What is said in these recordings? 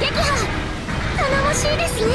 撃破頼もしいですね。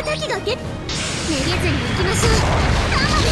敵がゲッめげずに行きましょう。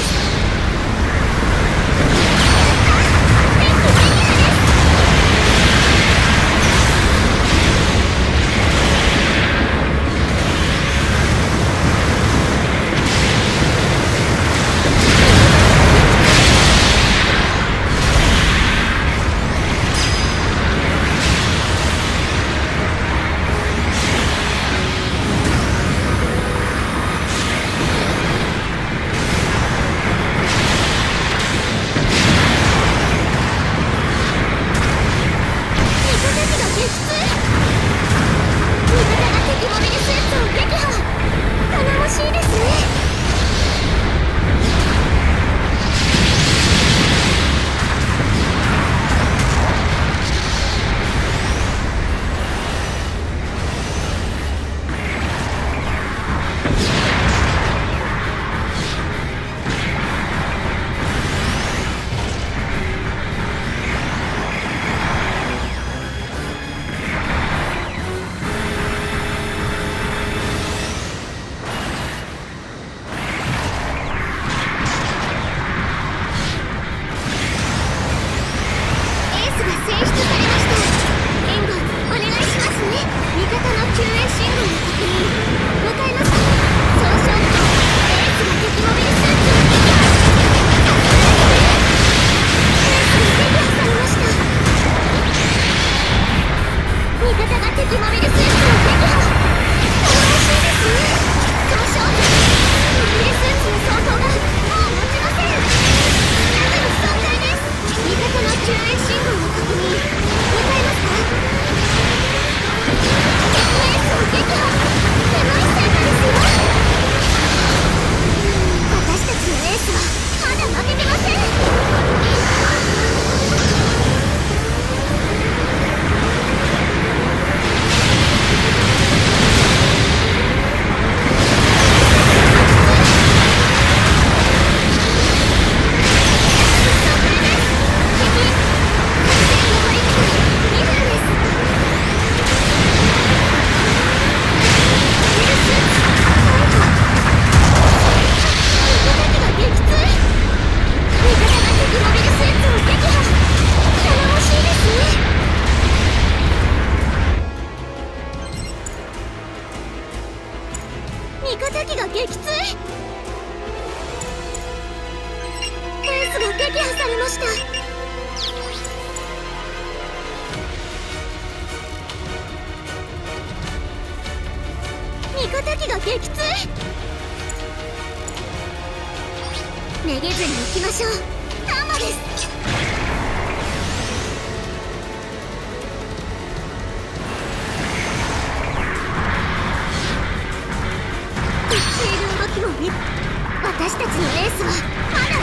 方機が撃墜めげずに行きましょう。タンマです。言っている動きも見私たちのエースはまだ